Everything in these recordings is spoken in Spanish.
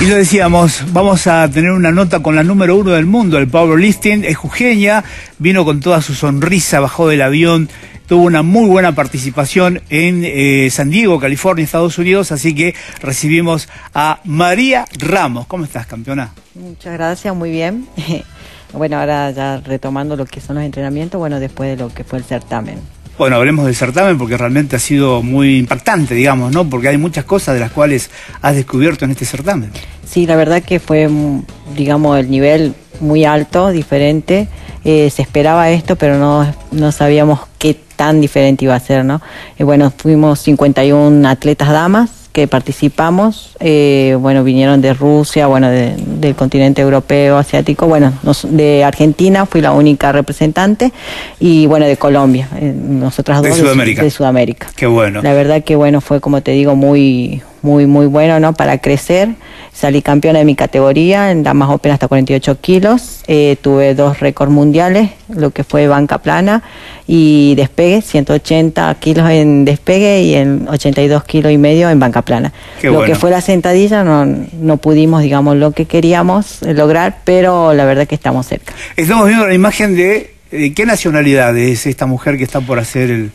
Y lo decíamos, vamos a tener una nota con la número uno del mundo, el powerlifting, es jujeña, vino con toda su sonrisa, bajó del avión, tuvo una muy buena participación en eh, San Diego, California, Estados Unidos, así que recibimos a María Ramos. ¿Cómo estás, campeona? Muchas gracias, muy bien. bueno, ahora ya retomando lo que son los entrenamientos, bueno, después de lo que fue el certamen. Bueno, hablemos del certamen porque realmente ha sido muy impactante, digamos, ¿no? Porque hay muchas cosas de las cuales has descubierto en este certamen. Sí, la verdad que fue, mm, digamos, el nivel muy alto, diferente. Eh, se esperaba esto, pero no, no sabíamos qué tan diferente iba a ser, ¿no? Y bueno, fuimos 51 atletas damas, que participamos, eh, bueno, vinieron de Rusia, bueno, del continente europeo, asiático, bueno, de Argentina fui la única representante y bueno, de Colombia, eh, nosotras dos de Sudamérica. de Sudamérica. Qué bueno. La verdad que bueno, fue como te digo, muy, muy, muy bueno, ¿no? Para crecer. Salí campeona de mi categoría, en damas open hasta 48 kilos. Eh, tuve dos récords mundiales, lo que fue banca plana y despegue, 180 kilos en despegue y en 82 kilos y medio en banca plana. lo que fue la sentadilla no, no pudimos, digamos, lo que queríamos lograr, pero la verdad que estamos cerca. Estamos viendo la imagen de, de qué nacionalidad es esta mujer que está por hacer el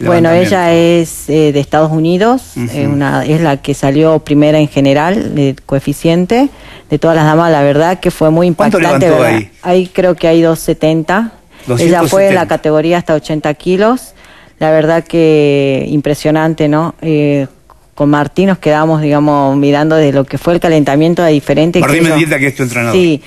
bueno, ella es eh, de Estados Unidos, eh, una, es la que salió primera en general, de coeficiente, de todas las damas, la verdad que fue muy impactante. ahí? ahí? creo que hay 270. Ella fue en la categoría hasta 80 kilos. La verdad que impresionante, ¿no? Eh, con Martín nos quedamos, digamos, mirando de lo que fue el calentamiento de diferentes... Martín Mendieta, que es tu entrenador. Sí,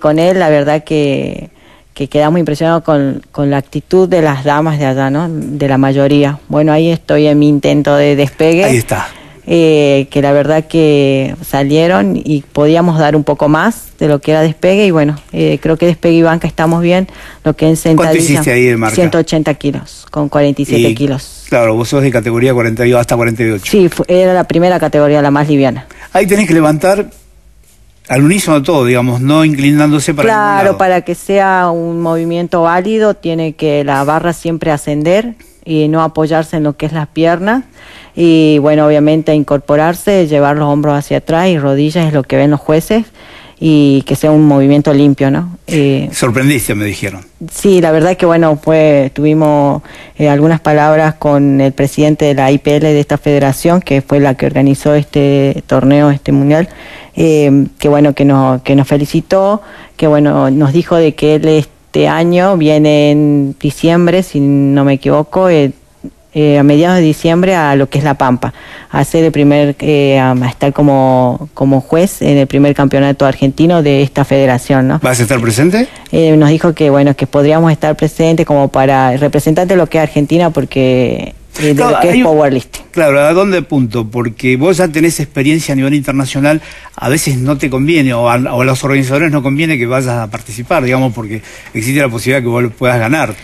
con él la verdad que que quedamos impresionados con, con, la actitud de las damas de allá, ¿no? De la mayoría. Bueno, ahí estoy en mi intento de despegue. Ahí está. Eh, que la verdad que salieron y podíamos dar un poco más de lo que era despegue y bueno, eh, creo que despegue y banca estamos bien, lo que en sentadilla... ¿Cuánto hiciste ahí de marca? 180 kilos, con 47 kilos. Claro, vos sos de categoría 42 hasta 48. Sí, era la primera categoría, la más liviana. Ahí tenés que levantar al unísono todo, digamos, no inclinándose para Claro, para que sea un movimiento válido, tiene que la barra siempre ascender y no apoyarse en lo que es las piernas. Y bueno, obviamente incorporarse, llevar los hombros hacia atrás y rodillas es lo que ven los jueces y que sea un movimiento limpio, ¿no? Eh, Sorprendiste, me dijeron. Sí, la verdad que bueno, pues tuvimos eh, algunas palabras con el presidente de la IPL de esta federación, que fue la que organizó este torneo, este mundial, eh, que bueno, que nos, que nos felicitó, que bueno, nos dijo de que él este año viene en diciembre, si no me equivoco, eh, eh, a mediados de diciembre a lo que es La Pampa, a ser el primer, eh, a estar como, como juez en el primer campeonato argentino de esta federación. ¿no? ¿Vas a estar presente? Eh, nos dijo que bueno que podríamos estar presentes como para representar de lo que es Argentina porque de lo que es powerlifting. Claro, ¿a dónde punto? Porque vos ya tenés experiencia a nivel internacional, a veces no te conviene, o a, o a los organizadores no conviene que vayas a participar, digamos, porque existe la posibilidad que vos puedas ganar.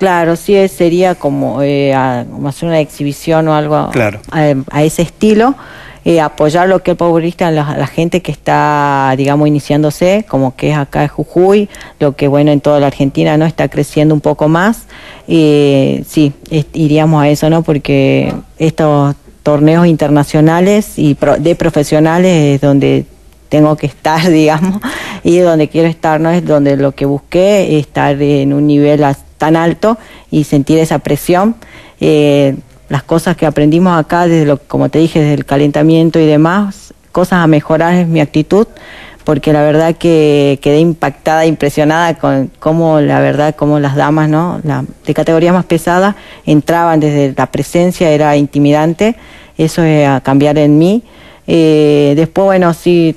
Claro, sí, sería como, eh, hacer una exhibición o algo a, ese estilo. Eh, apoyar lo que es powerista la, la gente que está, digamos, iniciándose, como que es acá en Jujuy, lo que, bueno, en toda la Argentina, ¿no? Está creciendo un poco más. Eh, sí, iríamos a eso, ¿no? Porque estos torneos internacionales y de profesionales es donde tengo que estar, digamos, y donde quiero estar, ¿no? Es donde lo que busqué es estar en un nivel tan alto y sentir esa presión. Eh, las cosas que aprendimos acá, desde lo, como te dije, desde el calentamiento y demás, cosas a mejorar es mi actitud, porque la verdad que quedé impactada, impresionada con cómo, la verdad, cómo las damas, ¿no? La, de categoría más pesada entraban desde la presencia, era intimidante, eso es a cambiar en mí. Eh, después, bueno, sí,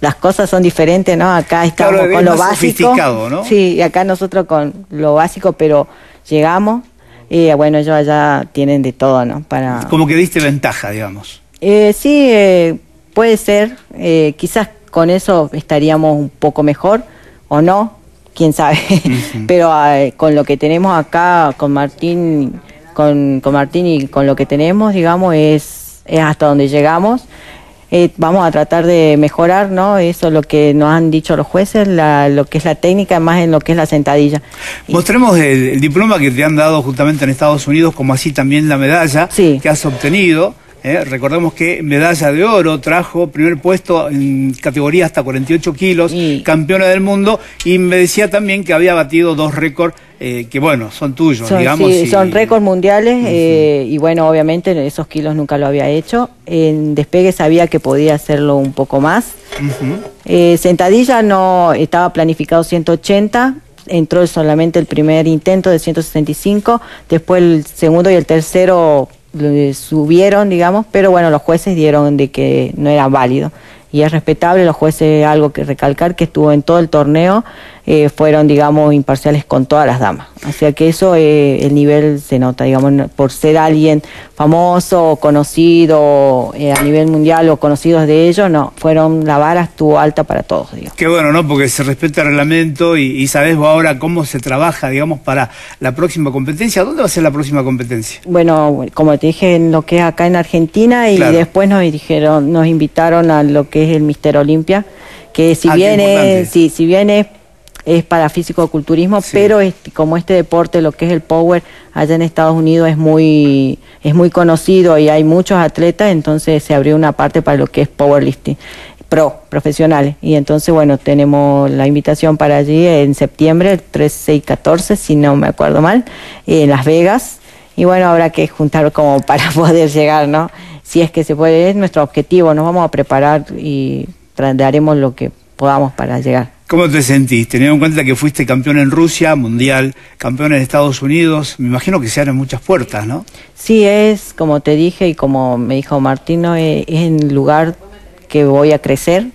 las cosas son diferentes, ¿no? Acá estamos con lo básico. ¿no? Sí, y acá nosotros con lo básico, pero llegamos y bueno, ellos allá tienen de todo, ¿no? Para... Como que diste ventaja, digamos. Eh, sí, eh, puede ser. Eh, quizás con eso estaríamos un poco mejor o no, quién sabe. pero eh, con lo que tenemos acá, con Martín, con, con Martín y con lo que tenemos, digamos, es, es hasta donde llegamos. Eh, vamos a tratar de mejorar, ¿no? Eso es lo que nos han dicho los jueces, lo que es la técnica, más en lo que es la sentadilla. Mostremos el, diploma que te han dado justamente en Estados Unidos, como así también la medalla que has obtenido. ¿eh? recordemos que medalla de oro trajo, primer puesto en categoría hasta 48 kilos, campeona del mundo, y me decía también que había batido dos récords eh, que bueno, son tuyos, digamos. Sí, son récords mundiales eh, y bueno, obviamente esos kilos nunca lo había hecho. En despegue sabía que podía hacerlo un poco más. sentadilla no estaba planificado 180, entró solamente el primer intento de 165, después el segundo y el tercero subieron, digamos, pero bueno, los jueces dieron de que no era válido y es respetable, los jueces, algo que recalcar, que estuvo en todo el torneo, eh, fueron, digamos, imparciales con todas las damas. O sea que eso, eh, el nivel se nota, digamos, por ser alguien famoso, conocido eh, a nivel mundial o conocidos de ellos, no, fueron, la vara estuvo alta para todos, digamos. Qué bueno, ¿no? Porque se respeta el reglamento y, y sabes vos ahora cómo se trabaja, digamos, para la próxima competencia. ¿Dónde va a ser la próxima competencia? Bueno, como te dije, en lo que es acá en Argentina y después nos dijeron, nos invitaron a lo que es el Mister Olimpia, que si ah, viene, sí, si viene es para físico-culturismo, pero como este deporte, lo que es el power, allá en Estados Unidos es muy, es muy conocido y hay muchos atletas, entonces se abrió una parte para lo que es powerlifting pro, profesionales. Y entonces, bueno, tenemos la invitación para allí en septiembre, el 13 y 14, si no me acuerdo mal, en Las Vegas. Y bueno, habrá que juntar como para poder llegar, ¿no? Si es que se puede, es nuestro objetivo, nos vamos a preparar y haremos lo que podamos para llegar. ¿Cómo te sentís? Teniendo en cuenta que fuiste campeón en Rusia, mundial, campeón en Estados Unidos, me imagino que se abren muchas puertas, ¿no? Sí, es, como te dije y como me dijo Martino, es, es el lugar que voy a crecer,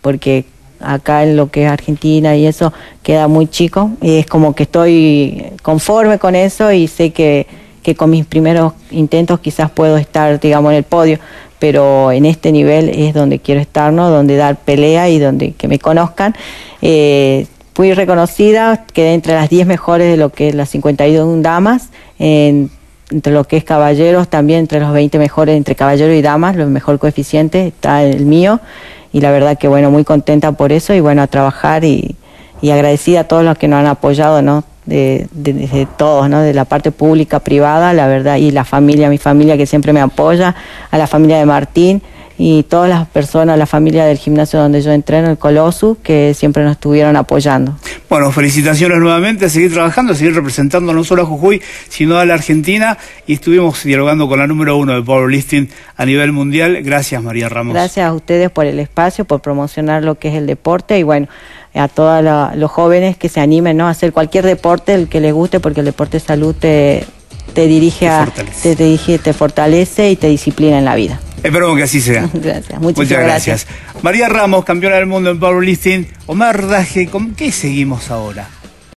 porque acá en lo que es Argentina y eso queda muy chico, y es como que estoy conforme con eso y sé que, que con mis primeros intentos quizás puedo estar, digamos, en el podio, pero en este nivel es donde quiero estar, ¿no? Donde dar pelea y donde que me conozcan. Eh, fui reconocida, quedé entre las 10 mejores de lo que es las 52 damas, entre lo que es caballeros, también entre los 20 mejores entre caballeros y damas, lo mejor coeficiente está el mío, y la verdad que bueno, muy contenta por eso, y bueno, a trabajar y, y agradecida a todos los que nos han apoyado, ¿no? de, de, todos, ¿no? de la parte pública, privada, la verdad, y la familia, mi familia que siempre me apoya, a la familia de Martín y todas las personas, la familia del gimnasio donde yo entreno, el Colosu, que siempre nos estuvieron apoyando. Bueno, felicitaciones nuevamente, a seguir trabajando, a seguir representando no solo a Jujuy, sino a la Argentina, y estuvimos dialogando con la número uno de Powerlifting a nivel mundial. Gracias, María Ramos. Gracias a ustedes por el espacio, por promocionar lo que es el deporte, y bueno, a todos los jóvenes que se animen ¿no? a hacer cualquier deporte, el que les guste, porque el deporte de salud te, te dirige a, te, te, dirige, te fortalece y te disciplina en la vida. Esperemos que así sea. gracias, muchas gracias. María Ramos, campeona del mundo en powerlifting. Omar Daje, ¿con qué seguimos ahora?